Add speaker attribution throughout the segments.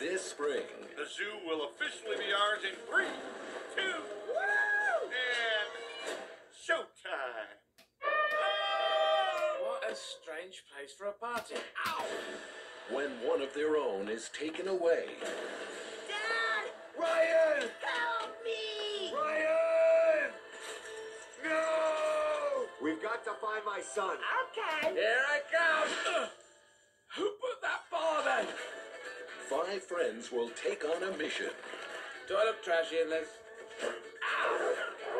Speaker 1: this spring.
Speaker 2: The zoo will officially be ours in three, two, and showtime.
Speaker 3: What a strange place for a party. Ow!
Speaker 1: When one of their own is taken away.
Speaker 4: Dad!
Speaker 5: Ryan!
Speaker 4: Help me!
Speaker 5: Ryan! No! We've got to find my son.
Speaker 4: Okay.
Speaker 3: Here
Speaker 1: Five friends will take on a mission
Speaker 3: look trashy in this?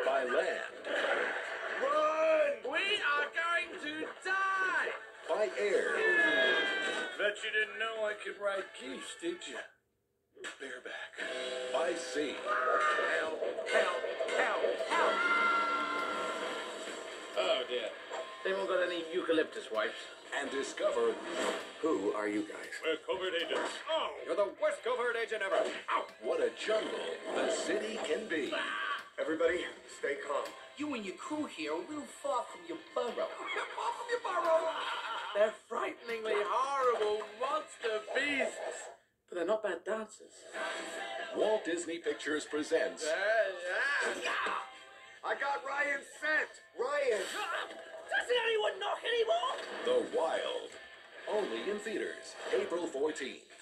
Speaker 1: by land,
Speaker 5: Run!
Speaker 3: We are going to die!
Speaker 1: by air,
Speaker 2: Bet you didn't know I could ride geese, did you?
Speaker 3: Bareback.
Speaker 1: by sea.
Speaker 3: Help, help, help, help! Oh dear. Anyone got any eucalyptus wipes?
Speaker 1: and discover
Speaker 5: Who are you guys?
Speaker 2: We're covert agents. Oh!
Speaker 5: You're the worst covert agent ever. Ow!
Speaker 1: what a jungle the city can be.
Speaker 5: Everybody, stay calm.
Speaker 3: You and your crew here are real far from your burrow. far from your burrow? They're frighteningly horrible monster beasts. But they're not bad dancers.
Speaker 1: Walt Disney Pictures presents
Speaker 5: I got Ryan's scent. Ryan.
Speaker 1: The Wild. Only in theaters, April 14th.